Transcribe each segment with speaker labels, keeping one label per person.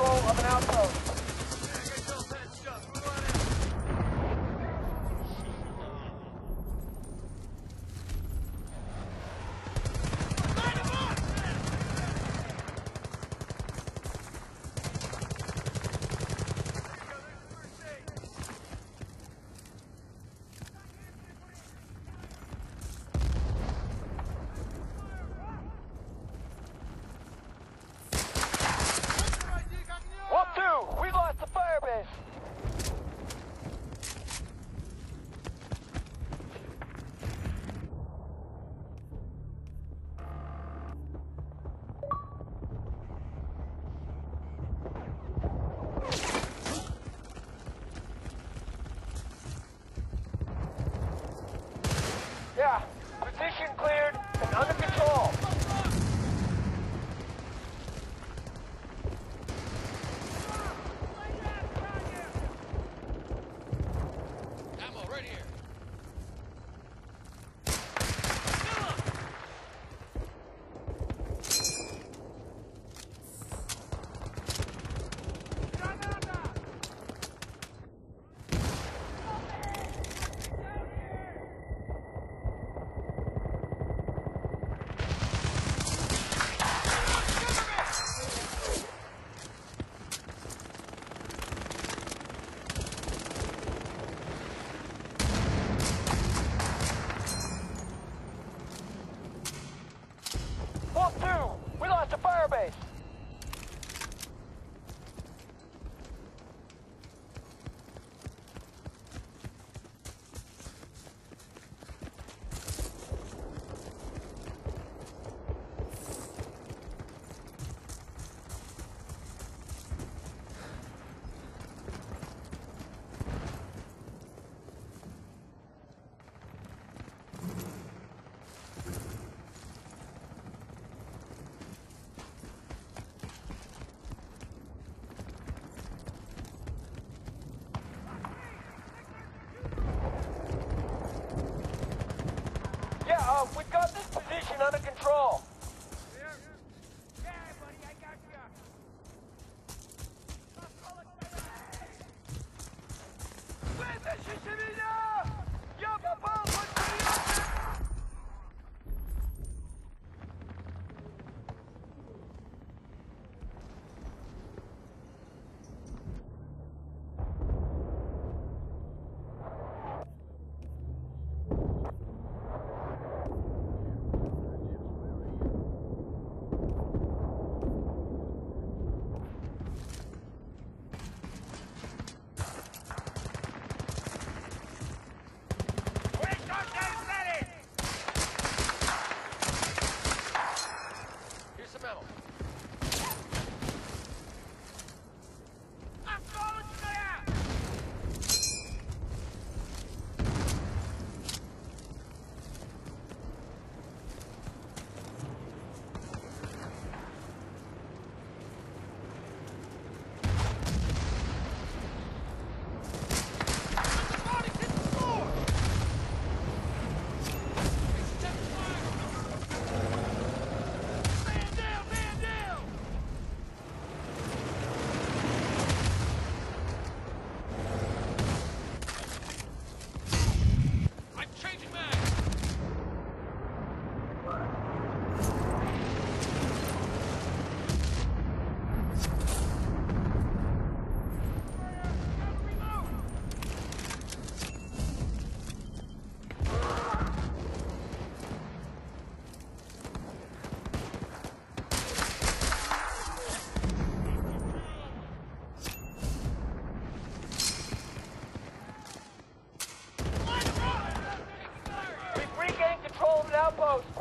Speaker 1: control
Speaker 2: of
Speaker 1: an outpost.
Speaker 2: Right here.
Speaker 1: We've got this position under control. Outpost.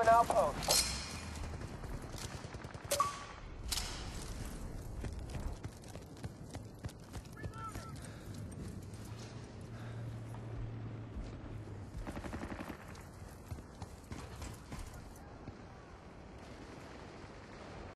Speaker 1: An outpost.